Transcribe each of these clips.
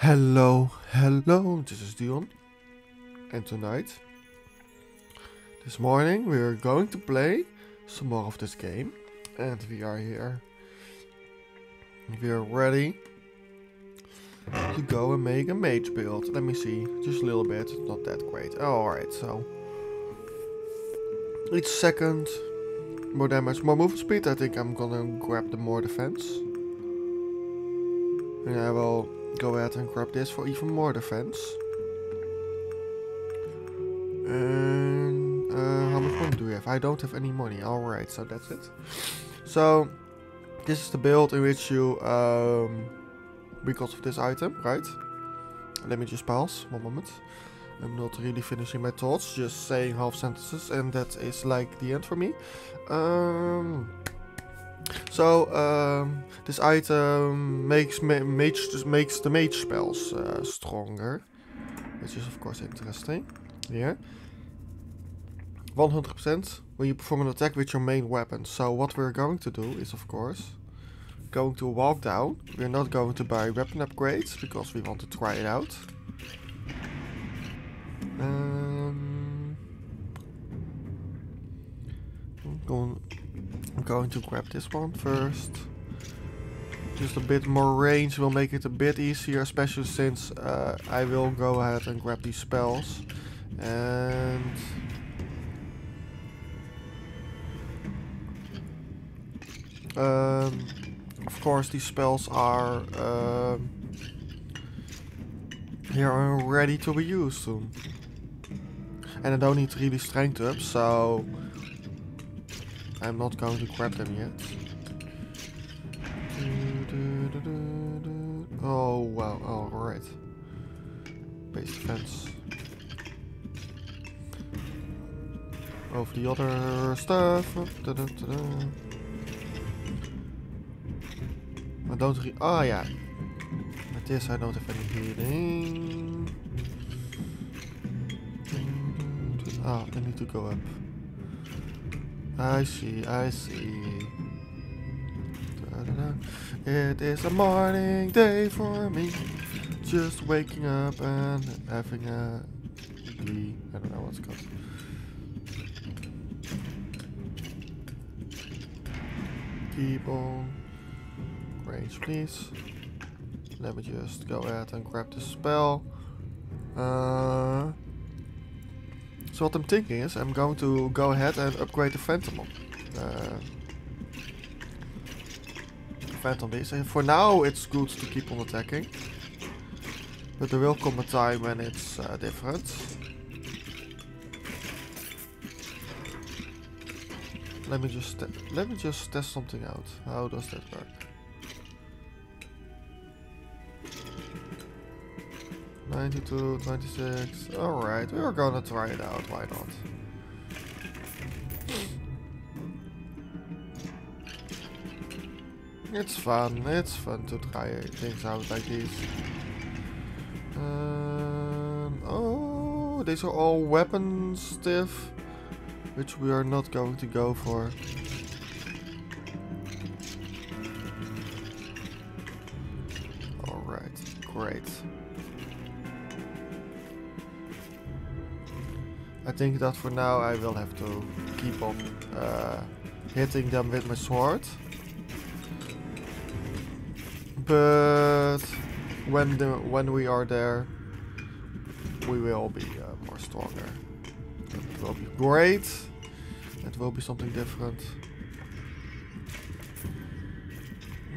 Hello, hello, this is Dion. And tonight, this morning, we are going to play some more of this game. And we are here. We are ready to go and make a mage build. Let me see, just a little bit, not that great. Alright, so. Each second, more damage, more movement speed. I think I'm gonna grab the more defense. And I will go ahead and grab this for even more defense. And uh, how much money do we have? I don't have any money. Alright, so that's it. So, this is the build in which you, um, because of this item, right? Let me just pause, one moment. I'm not really finishing my thoughts, just saying half sentences, and that is like the end for me. Um, so um, this item makes ma mage makes the mage spells uh, stronger, which is of course interesting. Yeah. 100% when you perform an attack with your main weapon. So what we're going to do is of course going to walk down. We're not going to buy weapon upgrades because we want to try it out. Um, going, I'm going to grab this one first. Just a bit more range will make it a bit easier, especially since uh, I will go ahead and grab these spells. And... Um, of course, these spells are um, here are ready to be used soon. And I don't need really strength up, so I'm not going to grab them yet. Oh wow, oh, alright. Base defense. Oh, Over the other stuff. Oh, -da I don't re- oh yeah. With this I don't have any healing. Ah, oh, I need to go up. I see, I see. Da -da -da. It is a morning day for me. Just waking up and having a. I don't know what's called. Keep on. Range, please. Let me just go ahead and grab the spell. Uh, so what I'm thinking is I'm going to go ahead and upgrade the Phantom. Uh, Phantom Beast. And for now it's good to keep on attacking. But there will come a time when it's uh, different. Let me just let me just test something out. How does that work? 92, 26. Alright, we are gonna try it out, why not? It's fun, it's fun to try things out like these. Um, oh, these are all weapon stuff, which we are not going to go for. Think that for now I will have to keep on uh, hitting them with my sword. But when the when we are there, we will be uh, more stronger. It will be great. It will be something different.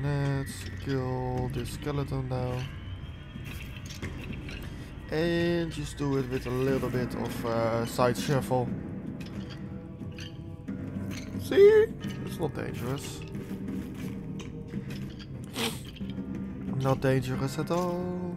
Let's kill this skeleton now and just do it with a little bit of uh, side shuffle. See? It's not dangerous. Not dangerous at all.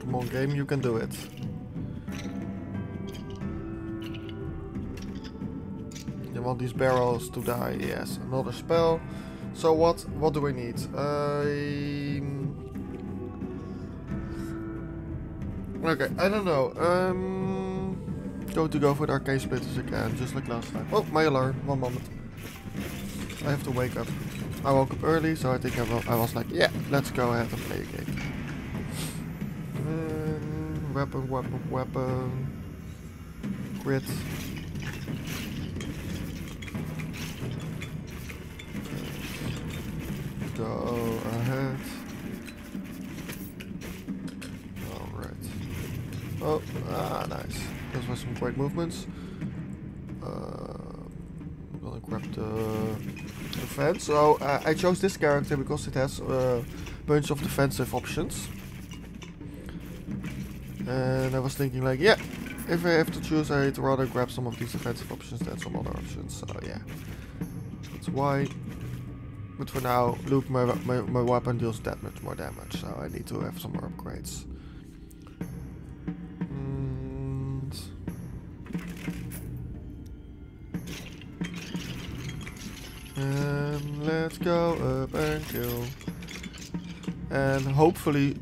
Come on game, you can do it. These barrels to die. Yes, another spell. So what what do we need? Um, okay, I don't know. Um, going to go for the arcane splinters again, just like last time. Oh, my alarm. One moment. I have to wake up. I woke up early, so I think I, I was like, yeah, let's go ahead and play a game. Um, weapon, weapon, weapon. Crit. Go ahead. Alright. Oh, ah, nice. Those were some great movements. Uh, I'm gonna grab the defense. So uh, I chose this character because it has a bunch of defensive options. And I was thinking like, yeah, if I have to choose, I'd rather grab some of these defensive options than some other options. So yeah, that's why. But for now, look, my, my, my weapon deals that much more damage, so I need to have some more upgrades. And let's go up and kill. And hopefully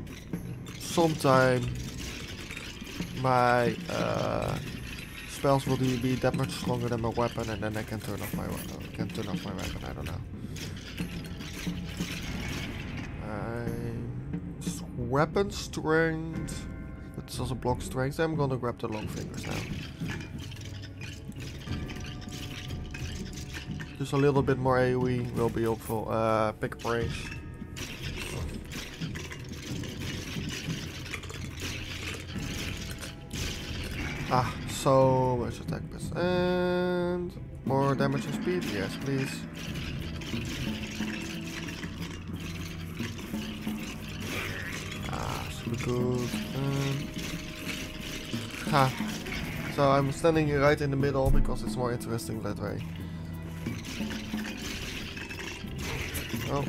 sometime my uh, spells will be that much stronger than my weapon and then I can turn off my weapon. can turn off my weapon, I don't know. I weapon strength. It's also block strength. I'm gonna grab the long fingers now. Just a little bit more AoE will be helpful. Uh, pick range. Ah, so much attack. And more damage and speed? Yes, please. Good. Um, ha. So I'm standing right in the middle because it's more interesting that way. Oh.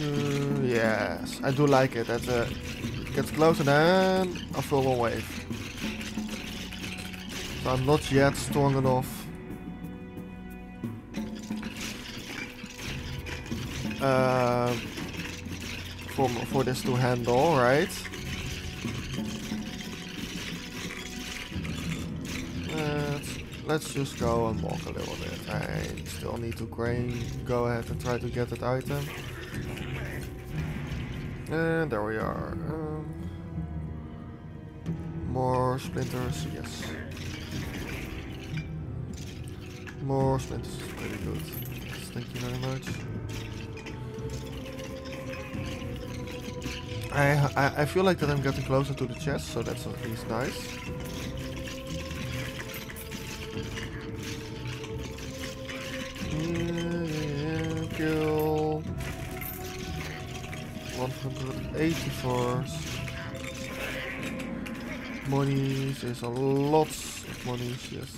Uh, yes, I do like it. That uh, gets close and then a full wave. So I'm not yet strong enough. Uh, for, for this to handle, right? let's just go and walk a little bit. I still need to grain, go ahead and try to get that item. And there we are. Um, more splinters, yes. More splinters, pretty good. Thank you very much. I, I, I feel like that I'm getting closer to the chest, so that's at least nice. kill 184 monies is a lot of monies yes.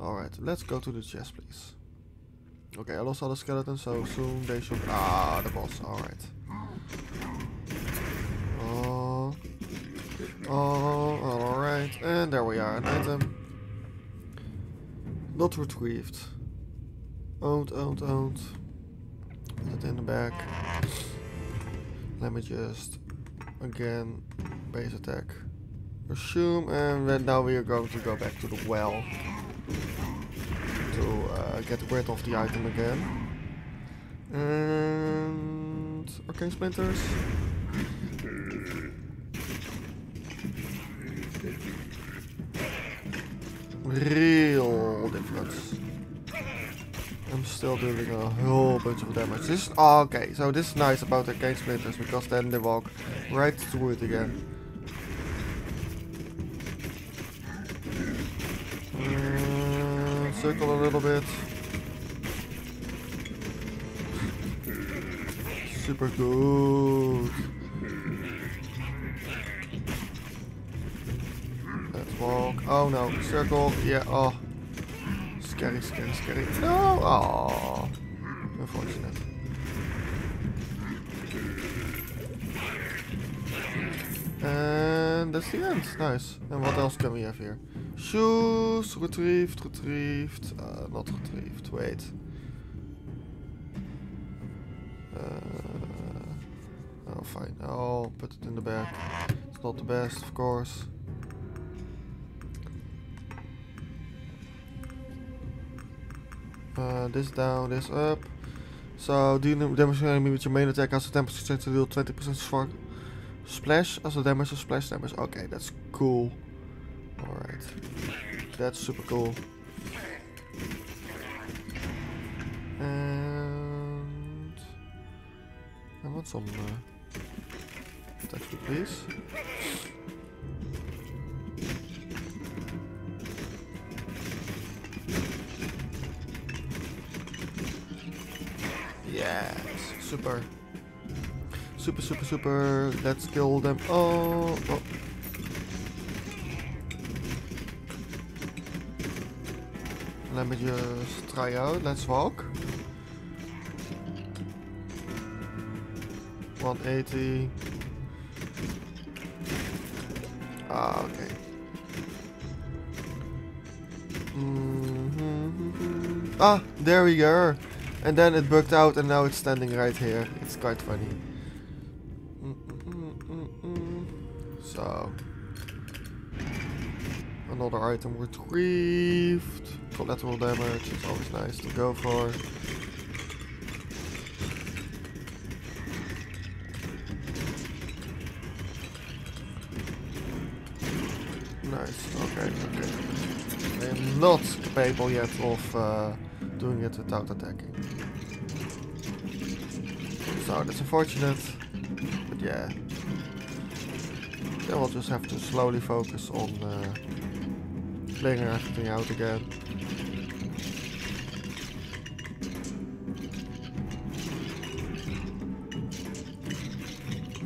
Alright let's go to the chest please. Okay I lost all the skeletons so soon they should ah the boss alright oh oh alright and there we are an item not retrieved owned owned owned Put it in the back. Let me just again base attack. Assume and then now we are going to go back to the well to uh, get rid of the item again. And arcane splinters. Real difference. I'm still doing a whole bunch of damage. This oh, okay, so this is nice about the arcane splinters because then they walk right through it again. Uh, circle a little bit. Super good. Oh no, circle. Yeah, oh. Scary, scary, scary. No! Oh, unfortunate. And that's the end. Nice. And what else can we have here? Shoes, retrieved, retrieved. Uh, not retrieved. Wait. Uh, oh, fine. I'll put it in the back. It's not the best, of course. Uh, this down, this up. So, damage enemy with your main attack has a 10% chance to deal 20% swag splash as a damage or splash damage. Okay, that's cool. Alright. That's super cool. And I want some uh, attack please. Super. Super, super, super. Let's kill them. Oh, oh. Let me just try out. Let's walk. 180. Ah, okay. Mm -hmm. Ah, there we go. And then it bugged out and now it's standing right here. It's quite funny. Mm -mm so. Another item retrieved. Collateral damage is always nice to go for. Nice, okay, okay. I am not capable yet of uh, doing it without attacking. So that's unfortunate, but yeah. Then we'll just have to slowly focus on uh, clearing everything out again.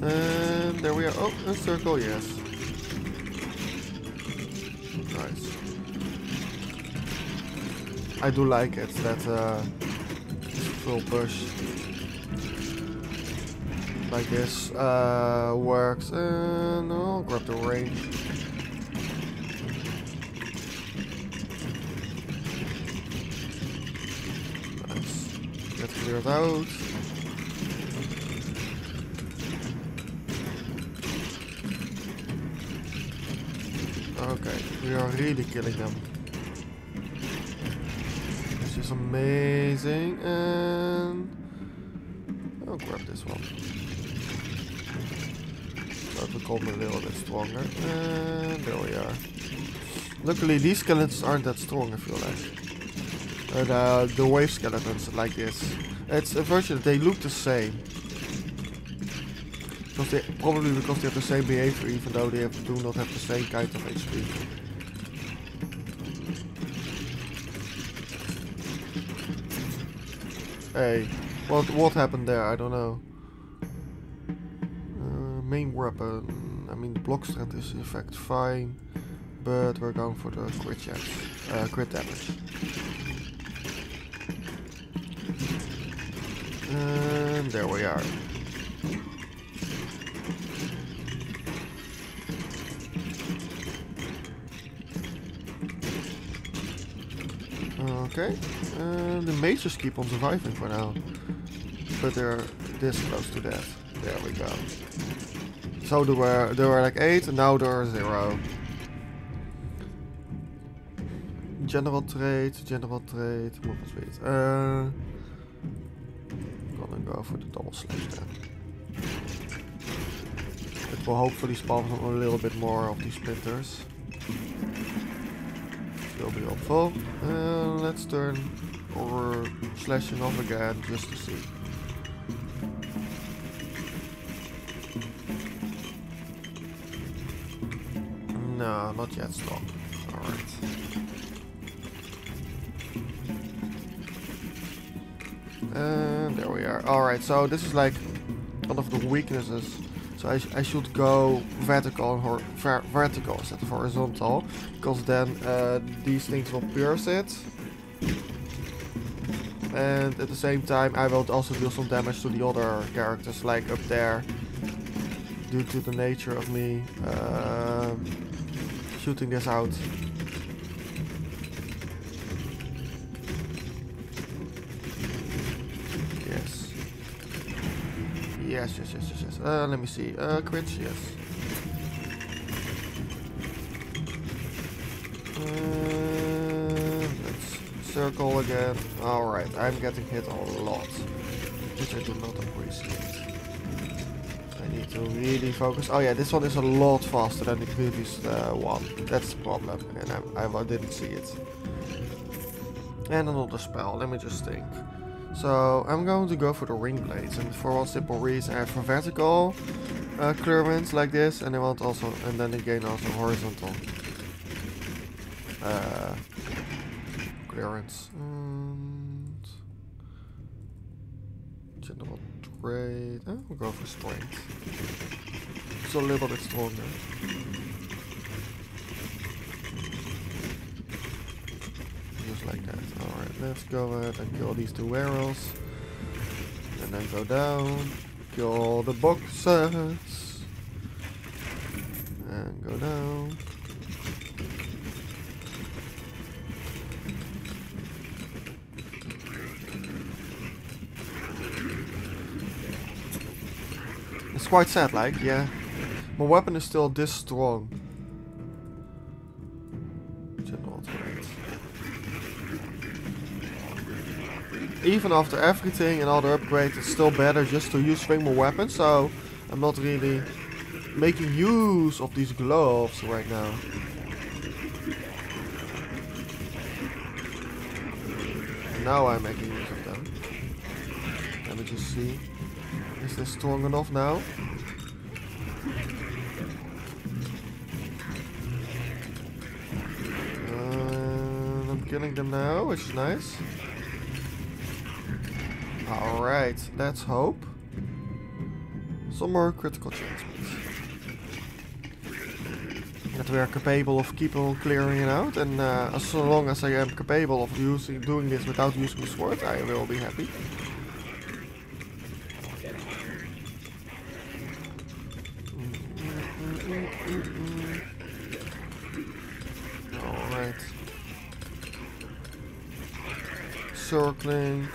And there we are. Oh, a circle, yes. Nice. I do like it that uh, full push like this uh, works. And I'll grab the range. Nice. Get cleared out. Okay, we are really killing them. This is amazing, and I'll grab this one. To become a little bit stronger, and there we are. Luckily, these skeletons aren't that strong. I feel like, and uh, the wave skeletons like this. It's a version. They look the same. Because they, probably because they have the same behavior, even though they have, do not have the same kind of HP. Hey, what what happened there? I don't know. Uh, main weapon. I mean, the block strength is in fact fine, but we're going for the crit chance, uh, crit damage. And there we are. Okay, and the mages keep on surviving for now. But they're this close to death. There we go. So there were there were like eight, and now there are zero. General trade, general trade, what was it? Uh, gonna go for the double slash then. It will hopefully spawn a little bit more of these splinters will be helpful. Uh, let's turn or slashing off again just to see. Not yet strong. Alright. And there we are. Alright, so this is like one of the weaknesses so I, sh I should go vertical or ver vertical instead of horizontal, because then uh, these things will pierce it. And at the same time I will also do some damage to the other characters, like up there, due to the nature of me uh, shooting this out. Yes, yes, yes, yes, yes. Uh, let me see. Uh, crits, yes. Uh, let's circle again. Alright, I'm getting hit a lot. Which I do not appreciate. To really focus. Oh yeah, this one is a lot faster than the previous uh, one. That's the problem. And I, I, didn't see it. And another spell. Let me just think. So I'm going to go for the ring blades, and for one simple reason, I have a vertical uh, clearance like this, and I want also, and then again also horizontal uh, clearance. And general trade. Oh, we'll go for strength. It's a little bit stronger. Just like that. Alright, let's go ahead and kill these two arrows. And then go down. Kill the boxes. And go down. It's quite sad, like, yeah. My weapon is still this strong. Even after everything and all the upgrades, it's still better just to use swing weapon, so I'm not really making use of these gloves right now. Now I'm making use of them. Let me just see. Is this strong enough now? Uh, I'm killing them now, which is nice. Alright, let's hope. Some more critical chances. That we are capable of keep on clearing it out, and uh, as long as I am capable of using doing this without using the sword, I will be happy.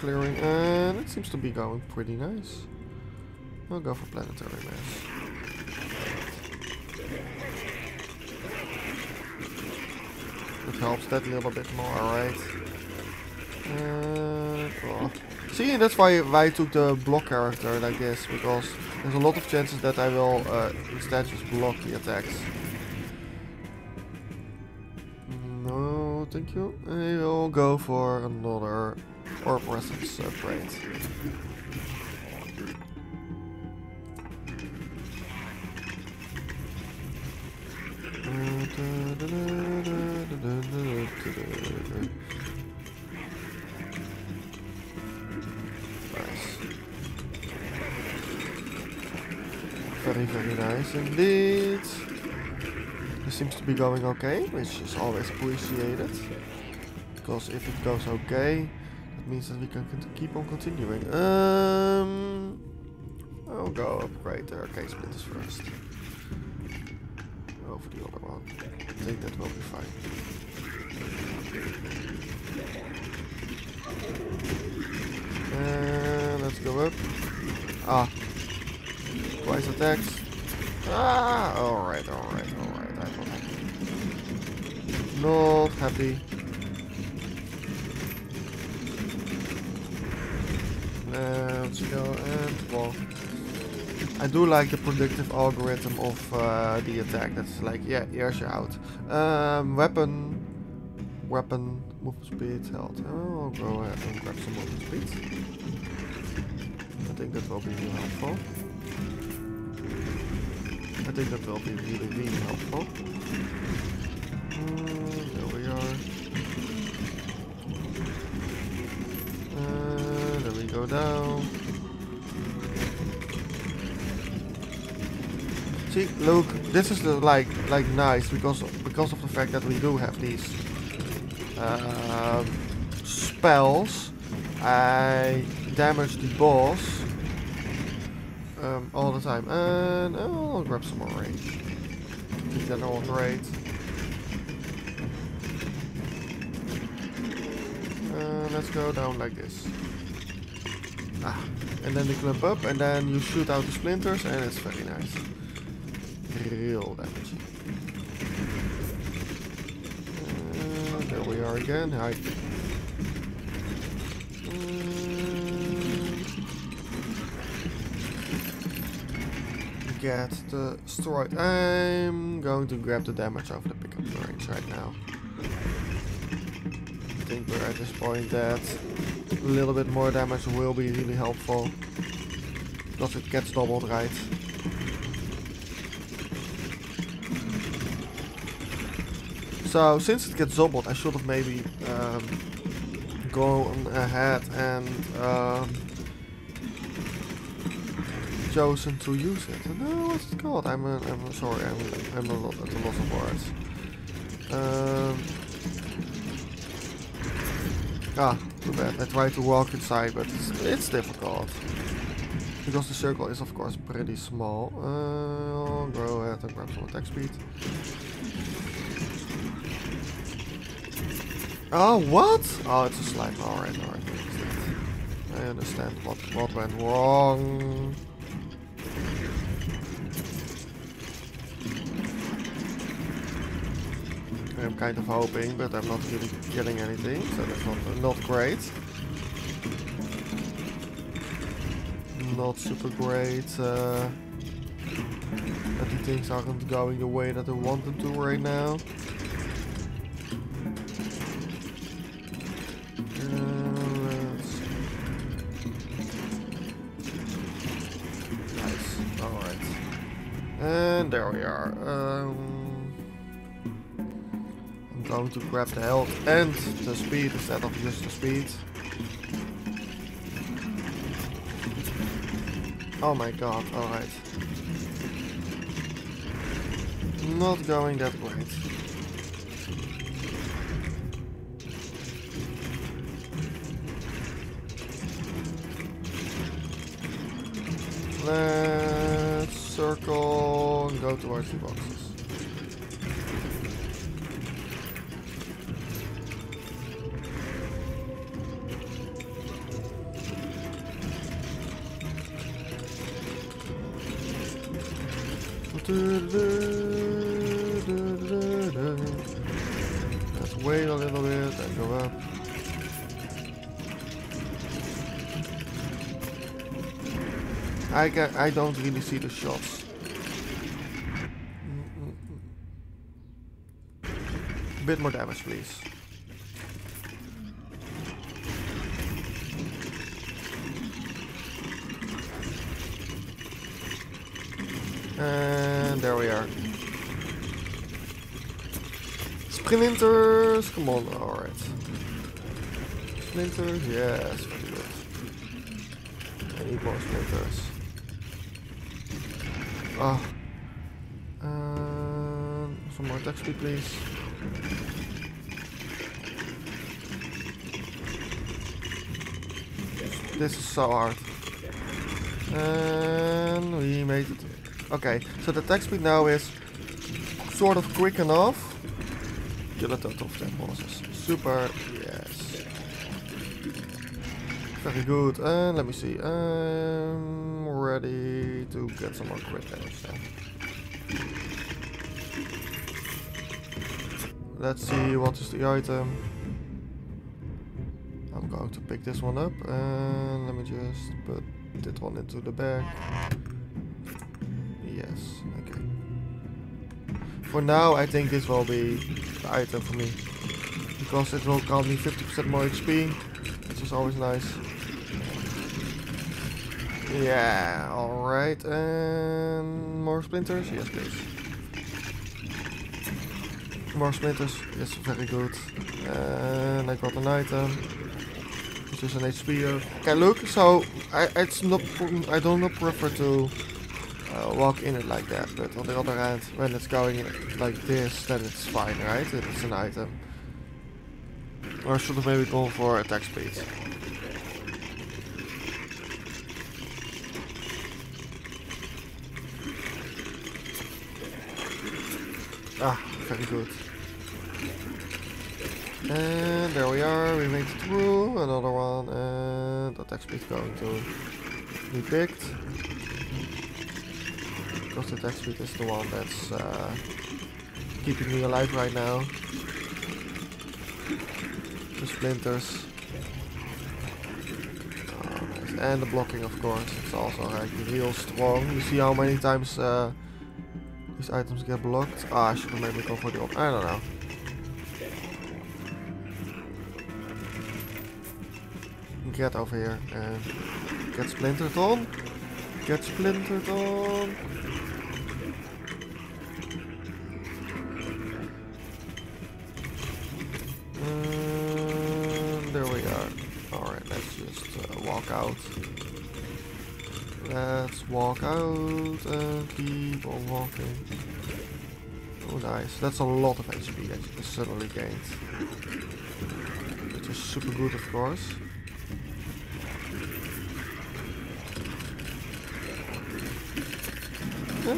Clearing, and it seems to be going pretty nice. I'll go for planetary mass. It helps that little bit more, alright. oh. See, that's why, why I took the block character like this, because there's a lot of chances that I will uh, instead just block the attacks. No, thank you. I will go for another or presence upgrade. Nice. Very, very nice indeed. Seems to be going okay, which is always appreciated. Because if it goes okay, means that we can keep on continuing. Um, I'll go upgrade the arcane splinters first. Over the other one. I think that will be fine. And let's go up. Ah. Twice attacks. Ah! Alright, alright, alright. I'm not happy. Not happy. And. I do like the predictive algorithm of uh, the attack. That's like, yeah, here's you out. Um, weapon, weapon, movement speed, health. Oh, I'll go ahead and grab some movement speed. I think that will be really helpful. I think that will be really, really helpful. Uh, there we are. Uh, there we go down. See, look, this is the like like nice because because of the fact that we do have these um, spells. I damage the boss um, all the time, and oh, I'll grab some more range. Keep that all great. Uh, let's go down like this. Ah, and then they clump up, and then you shoot out the splinters, and it's very nice grilled out. Uh, there we are again. Hi. Uh, get destroyed. I'm going to grab the damage off the pickup range right now. I think we're at this point that a little bit more damage will be really helpful. Because it gets doubled right. So, since it gets doubled, I should have maybe um, gone ahead and um, chosen to use it. No, what's it called? I'm, a, I'm sorry, I'm, I'm a lot, at a loss of words. Um, ah, too bad. I tried to walk inside, but it's, it's difficult. Because the circle is of course pretty small. Uh, go ahead and grab some attack speed. Oh, what? Oh, it's a slime. Alright, alright. I understand what, what went wrong. I'm kind of hoping, but I'm not really getting anything, so that's not, not great. Not super great. Uh, that the things aren't going the way that I want them to right now. To grab the health and the speed instead of just the speed. Oh my god, alright. Not going that way. Let's circle and go towards the boxes. I get, I don't really see the shots. Bit more damage, please. And there we are. Splinters, come on, alright. Splinters, yes, very good. I need more splinters. Oh. Um, some more attack speed, please. This is so hard. And we made it. Okay, so the attack speed now is sort of quick enough. Kill a total of 10 bosses. Super, yes. Very good. And let me see. Um, ready to get some more then. Let's see what is the item. I'm going to pick this one up and let me just put that one into the bag. Yes, okay. For now I think this will be the item for me. Because it will grant me 50% more HP, which is always nice. Yeah, alright. And more splinters? Yes, please. More splinters. Yes, very good. And I got an item. Which is an HP. Okay, look, so I it's not I don't prefer to uh, walk in it like that, but on the other hand, when it's going like this, then it's fine, right? It's an item. Or should have maybe gone for attack speed. Ah, very good. And there we are, we made it through, another one, and the attack speed going to be picked. Because the attack speed is the one that's uh, keeping me alive right now. The splinters. Oh, nice and the blocking of course. It's also like real strong. You see how many times uh, items get blocked? Ah, I should have maybe go for the op- I don't know. Get over here and get splintered on. Get splintered on. And there we are. Alright, let's just uh, walk out. Let's walk out and keep on walking. Oh nice, that's a lot of HP that you suddenly gained. Which is super good of course. Uh,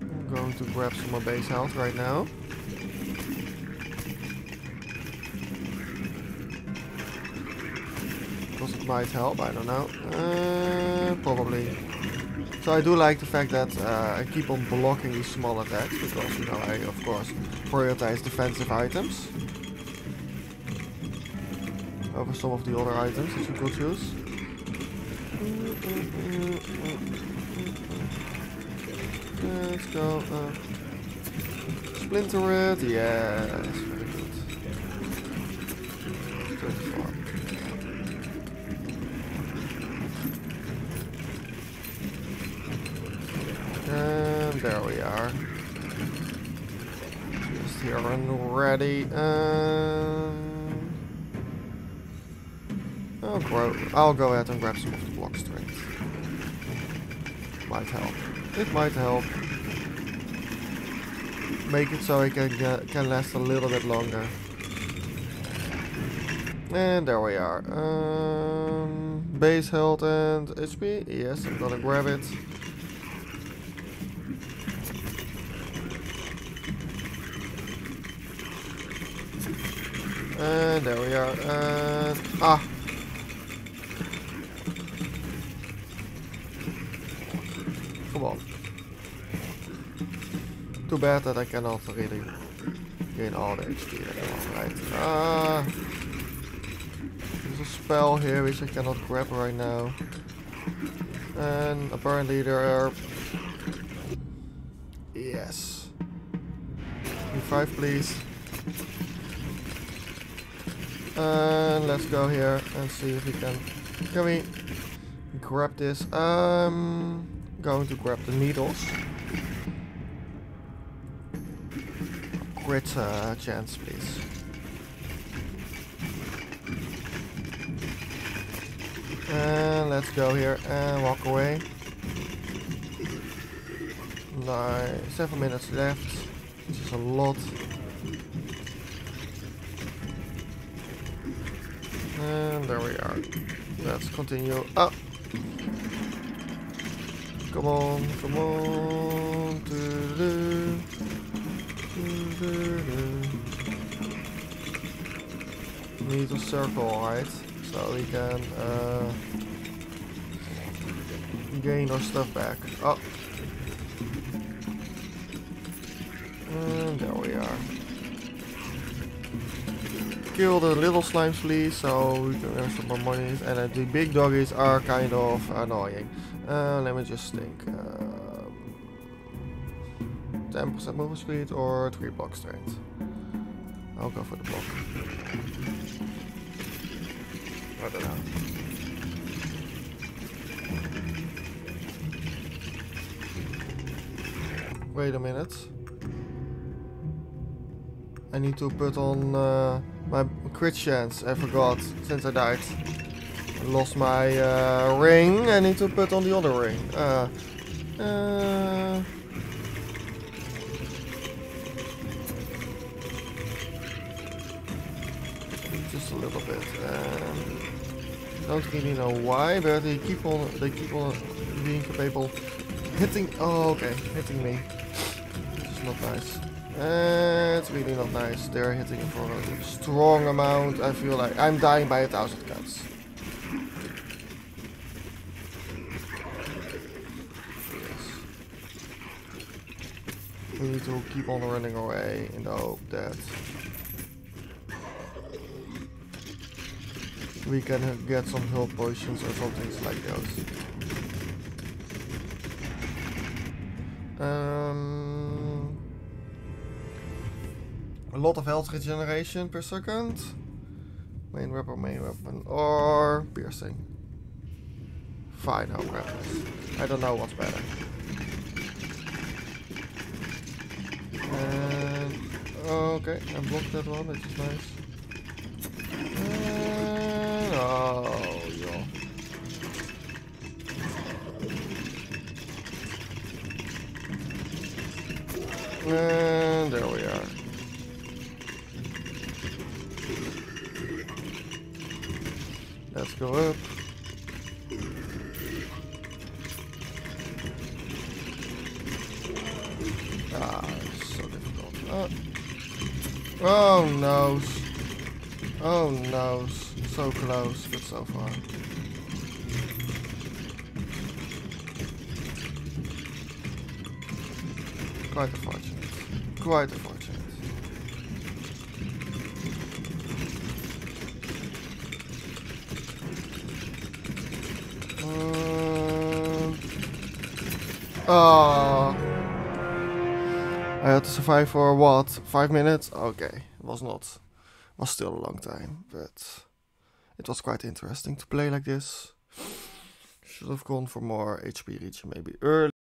I'm going to grab some more base health right now. Might help, I don't know. Uh, probably. So I do like the fact that uh, I keep on blocking these small attacks because you know I of course prioritize defensive items over some of the other items that you could choose. Let's go. Uh, splinter it. Yes, very good. 34. And there we are. Just here and ready. Um, I'll, grow, I'll go ahead and grab some of the block strength. Might help. It might help. Make it so it can, get, can last a little bit longer. And there we are. Um, base health and HP. Yes, I'm gonna grab it. And there we are. And ah. Come on. Too bad that I cannot really gain all the HP want, right? Ah. There's a spell here which I cannot grab right now. And apparently there are... Yes. Revive please. And let's go here and see if we can... Can we grab this? Um, going to grab the needles. Crit uh, chance, please. And let's go here and walk away. Nine, seven minutes left, which is a lot. And there we are. Let's continue up. Come on, come on. Doo-doo. Doo-doo-doo. Need a circle, right? So we can uh, gain our stuff back. Oh. And there we are kill the little slimes please so we can earn some more money. And uh, the big doggies are kind of annoying. Uh, let me just think 10% um, movement speed or 3 block strength? I'll go for the block. I don't know. Wait a minute. I need to put on uh, my crit chance. I forgot since I died. I lost my uh, ring. I need to put on the other ring. Uh, uh, just a little bit. Um, don't really know why, but they keep on. They keep on being capable hitting. Oh, okay, hitting me. Which is not nice. Uh, it's really not nice. They're hitting for a strong amount. I feel like I'm dying by a thousand cuts. We need to keep on running away in the hope that we can uh, get some health potions or something like those. Um, lot of health regeneration per second. Main weapon, main weapon, or piercing. Fine, this. I don't know what's better. And okay, I blocked that one, which is nice. And, oh, yeah. And there we are. Let's go up. Ah, so difficult. Uh, oh no. Oh no. So close, but so far. Quite unfortunate. Quite unfortunate. Um, oh. I had to survive for what? Five minutes? Okay. Was not. Was still a long time, but it was quite interesting to play like this. Should have gone for more HP regen maybe early.